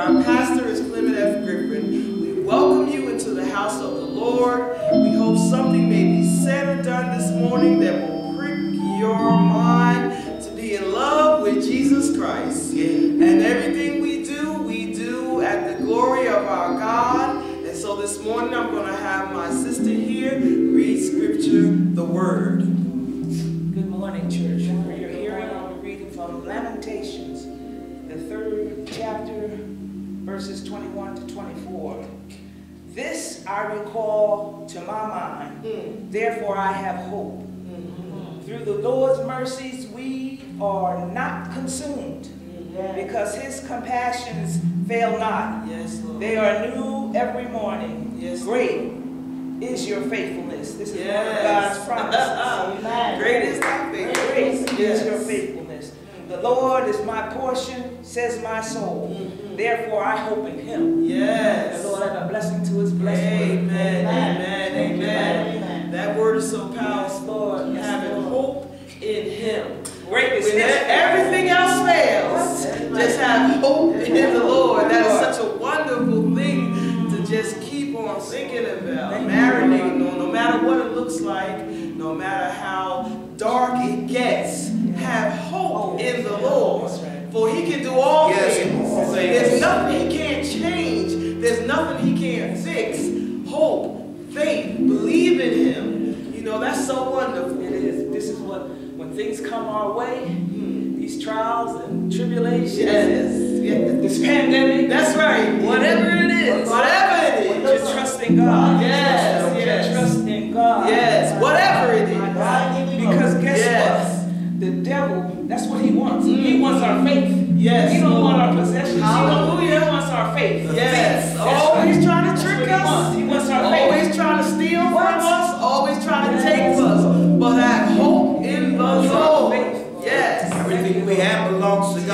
our pastor is Clement F. Griffin. We welcome you into the house of the Lord. We hope something may be said or done this morning that will prick your mind to be in love with Jesus Christ. And everything we do, we do at the glory of our God. And so this morning I'm going to have my sister here read scripture, the word. Good morning, church. Your hearing, I'll be reading from Lamentations, the third verses 21 to 24. This I recall to my mind, Mm. therefore I have hope. Mhm. Through the Lord's mercies we are not consumed, because his compassions fail not. Yes. They are new every morning. Yes. Great is your faithfulness. This is one of Yes. God's promises. Great is thy Great faithfulness. is your faithfulness. The Lord is my portion, says my soul. Mhm. Therefore I hope in him. Yes. The Lord have a blessing to his blessed word. Amen. Amen. Thank Amen. Amen. That word is so Yes, powerful. Lord. Yes, Having Lord. hope in Him. Great is When his everything else fails, just have hope in the Lord. That is such a wonderful thing to just keep on thinking about, Thank you, marinating on, no matter what it looks like, no matter how dark it gets. Have hope in the Lord. For he can do all Yes, things. There's nothing he can't change. There's nothing he can't fix. Hope, faith, believe in him. You know, that's so wonderful. It is. This is what, when things come our way, Hmm. these trials and tribulations, Yes, this pandemic, That's right. whatever it is, Whatever it is. just trust in God. Yes, Just yes. trust in God. Yes, whatever it is. Because guess Yes. what? The devil, that's what he wants. He Mm. wants our faith. Yes. He don't want our possessions. He, don't, Hallelujah. he wants our faith. Yes. Always right. trying to trick what he us. wants. He wants our faith. Always trying to steal from What? us. Always trying to take Yes. us. But have hope in the Wants Lord. Yes. Everything we have belongs to God.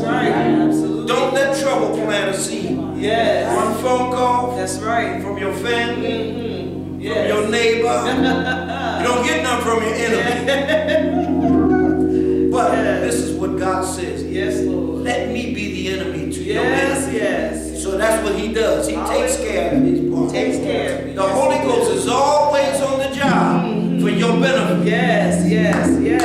That's right. Absolutely. Don't let trouble plant a seed. Yes. One phone call That's right. from your family, Mm-hmm. from your neighbor. You don't get none from your enemy. But Yes. this is what God says. Yes, Lord. Let me be the enemy to your Yes, enemy. yes. So that's what he does. He takes care of his takes care of me. The Holy Ghost is always on the job for your benefit. Yes, yes, yes.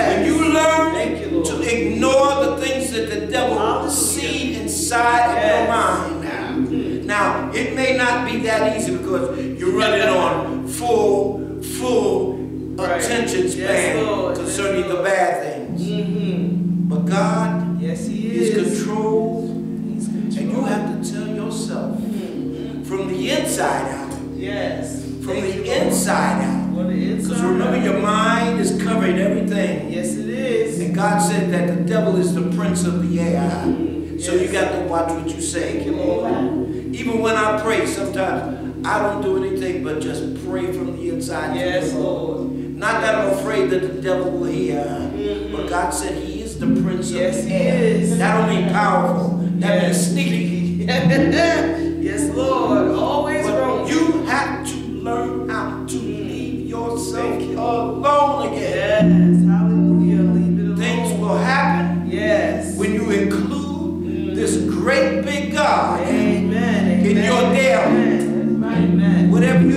Inside Yes. of your mind now. Now, it may not be that easy because you're running on full, full Right. attention span Lord. concerning Yes, the bad things. Mm-hmm. But God Yes, he is is. controlled, He's and you have to tell yourself Mhm. from the inside out, Yes. from the inside out. On the inside. Because remember, your mind is covering everything. Yes, it is. And God said that the devil is the prince of the air. So you got to watch what you Thank you, say. Even when I pray, sometimes I don't do anything but just pray from the inside. Yes, Lord. Not that I'm afraid that the devil will hear, but God said he is the prince Yes, of is. That don't mean powerful. That Yes. means sneaky. yes, Lord. Always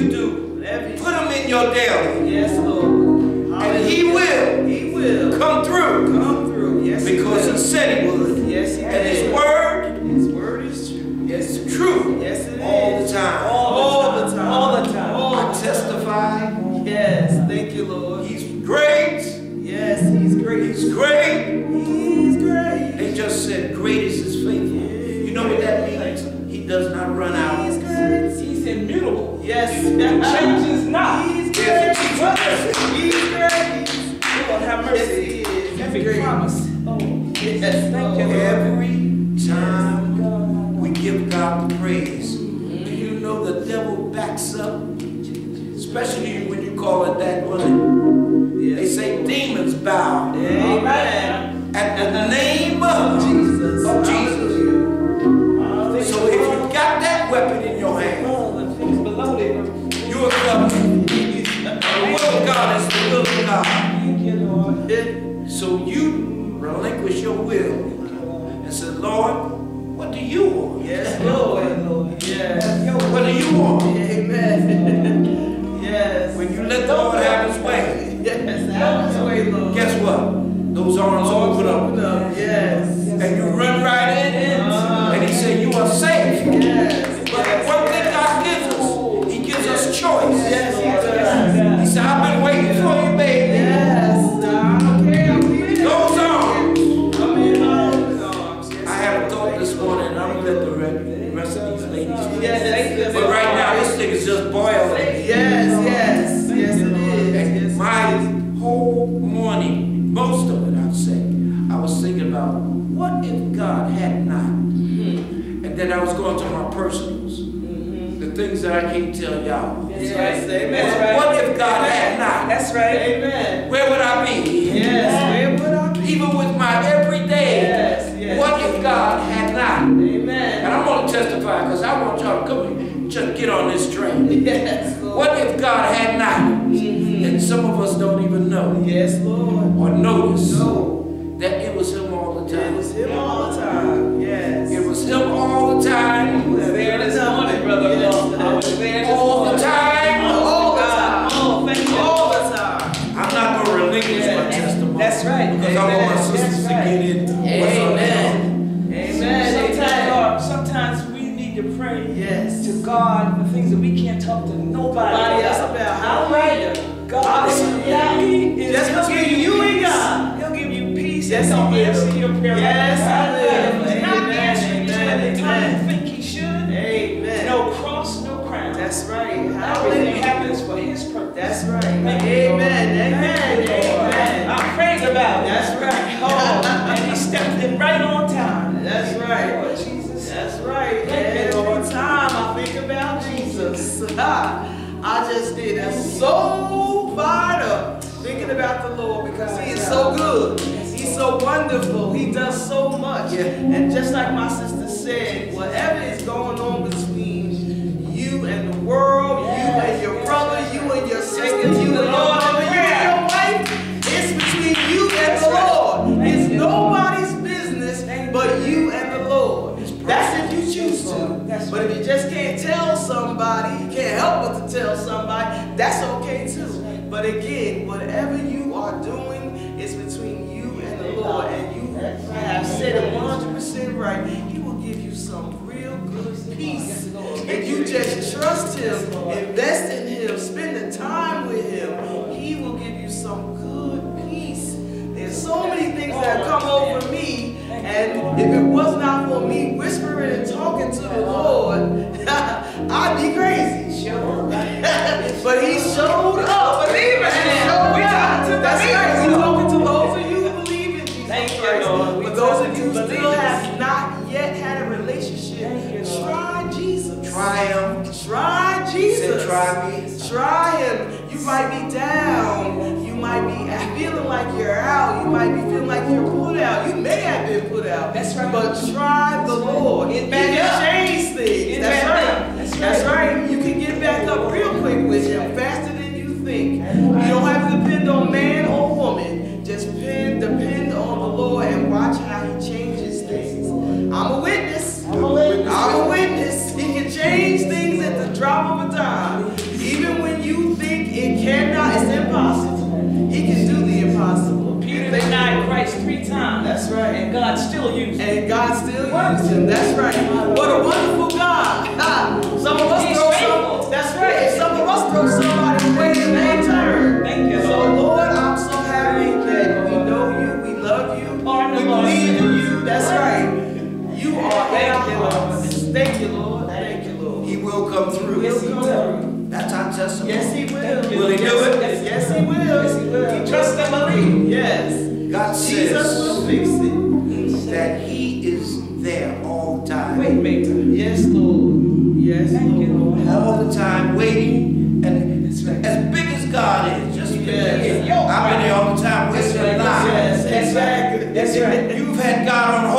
you do, put him in your daily. Yes, Lord. And he will He will come through come through. Yes, because he he said he would. Changes not. He's great. He's great. Lord have Yes, mercy. he is. Every great. promise. Oh, Yes, Thank you, Every time God. we give God the praise, do you mm-hmm. know the devil backs up? Especially when you call it that one. They say demons bow Amen. at the name of Jesus. Of Jesus. God. Thank you, Lord. So you relinquish your will and say, Lord, what do you want? Yes, Lord. Yes. What do you want? Amen. yes. When you let the Lord have his way, Yes, have his way, Lord. guess what? Those arms Open up on this train. Yes, Lord. What if God had not? Mm-hmm. And some of us don't even know Yes, Lord. or notice No. that it was Him all the time. It was him all the time. Yes. It was Him all the time, I was there this morning, brother. Yes. I was there this all the time. all the time. Oh, thank you. All the time. I'm not going to relinquish my testimony. That's right. Because I want my Amen. sisters to right. get into what's on their heart. Amen. Amen. Sometimes, Lord, sometimes we need to pray Yes. to God nobody, Nobody else about. Hallelujah. God is Hallelujah. Just He'll between give you peace. God. He'll give you peace. Yes, and He He'll will. answer your prayer. Yes, right He will. now. He's not Amen, answering you amen, at the time amen. you think He should. Amen. No cross, no crown. That's right. Everything Hallelujah. happens for His purpose. That's right. Thank you, Amen. Lord. Amen. Thank you, Lord. Amen. I prayed about it. That's right. Oh, and He stepped in right on time. That's right. Lord Jesus. That's right. Thank you, Every Lord. time I think about Jesus, I just did it so fired up thinking about the Lord because He is so good. He's so wonderful. He does so much. And just like my sister said, whatever is going on to tell somebody, that's okay too. But again, whatever you are doing is between you and the Lord, and you have said it 100% right. He will give you some real good peace. If you just trust Him, out. You might be feeling like you're put out. You may have been put out. That's right. But try the Lord. He back can up. change things. That's right. That's That's right. right. You can get back up real quick with him, faster than you think. You don't have to depend on man or woman. Just depend, depend on the Lord and watch how he changes things. I'm a witness. I'm a witness. I'm a witness. He can change things at the drop of a dime. Even when you think it cannot, That's right. And God still used him. And God still used him. That's right. What a wonderful God. Some of us He's throw faithful. some. That's right. Some of us throw somebody away and they turn. Thank you, So Lord. Lord, I'm so happy that we know you, we love you, Pardon we believe in you. That's right. You are Thank you, Lord. Thank you, Lord. Thank you, Lord. He will come through. He'll come through. That's our testimony. Yes, he will. Will he do it? Yes, he will. Yes, he will. He trust and believe. Yes. God Jesus will says fix it. that he is there all the time. Wait, maker. Yes, Lord. Yes, Thank you, Lord. All the time waiting. And as big as God is, just Yes. Yo, I've been there all the time That's waiting right. in line. Yes, exactly. That's right. You've had God on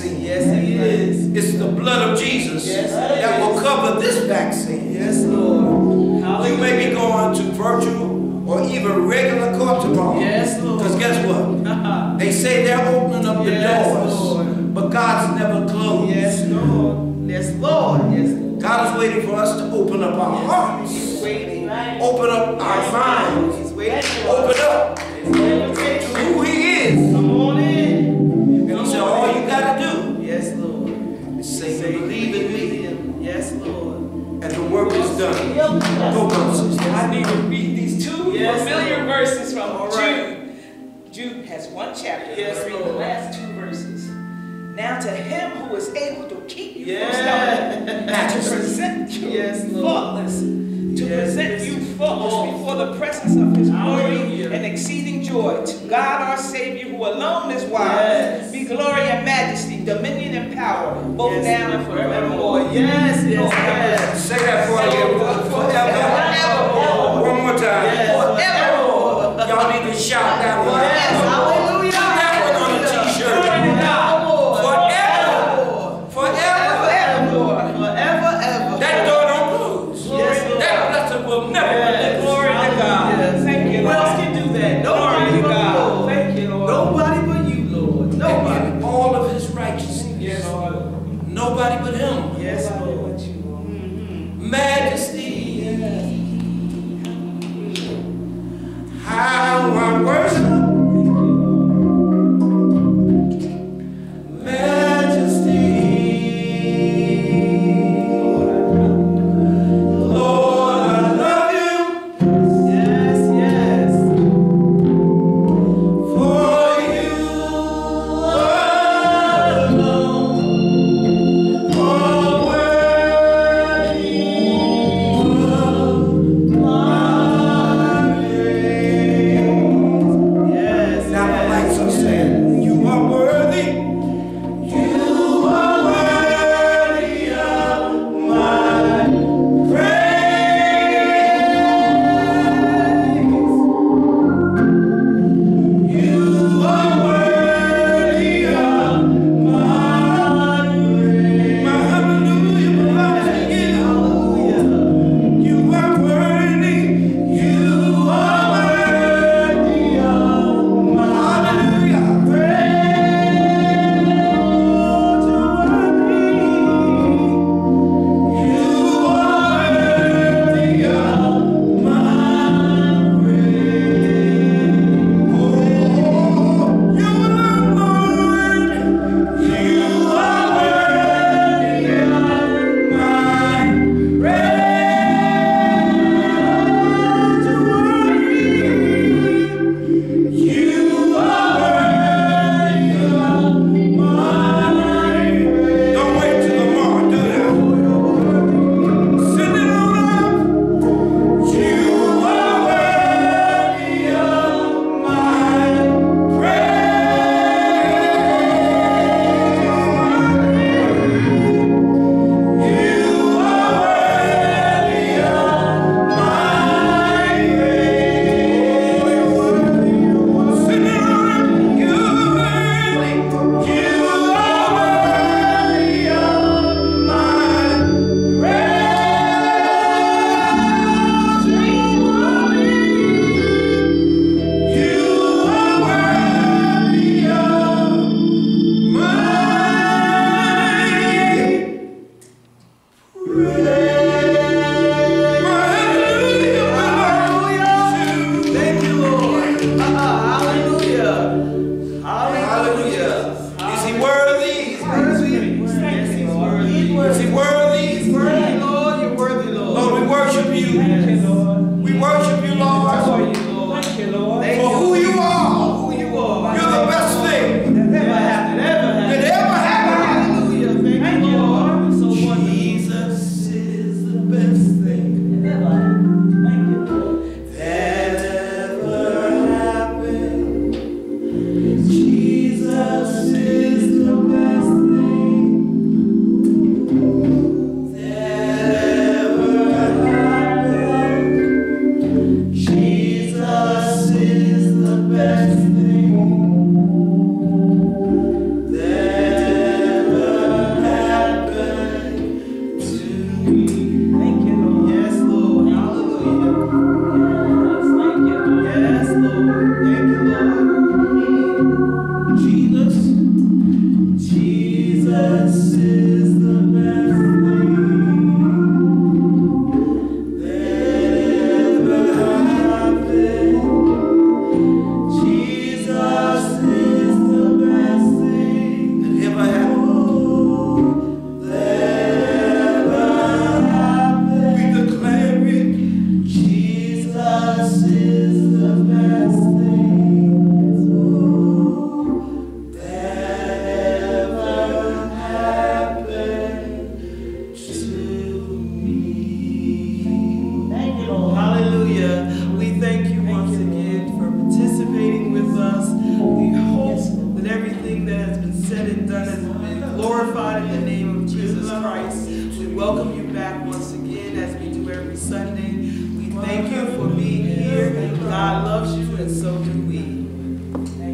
vaccine. Yes, it is. It's the blood of Jesus yes, that will cover this vaccine. Yes, Lord. Hallelujah. You may be going to virtual or even regular court tomorrow. Yes, Lord. Because guess what? they say they're opening up the doors, Lord. but God's never closed. Yes, Lord. Yes, Lord. Yes. Lord. God is waiting for us to open up our yes. hearts. He's waiting. Open up our minds. He's waiting. Open up. done. Go Moses. I need to read these two yes. familiar verses from All right. Jude. Jude has one chapter. Yes, read the last two verses. Now to him who is able to keep you yes. from stumbling and to present you yes, faultless to present you faultless before the presence of his glory and exceeding joy. To God our Savior, who alone is wise, be glory and majesty, dominion and power, both now and forevermore. Yes, yes, yes. Say that for you. Forever. Forever. One more time. Forever. Y'all need to shout that one.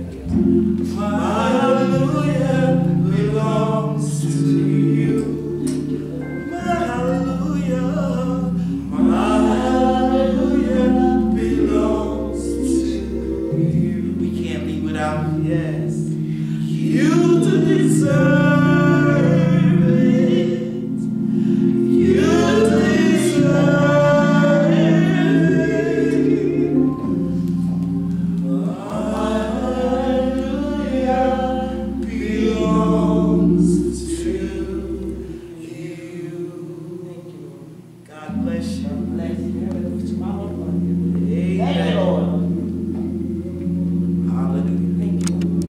My Hallelujah belongs to you.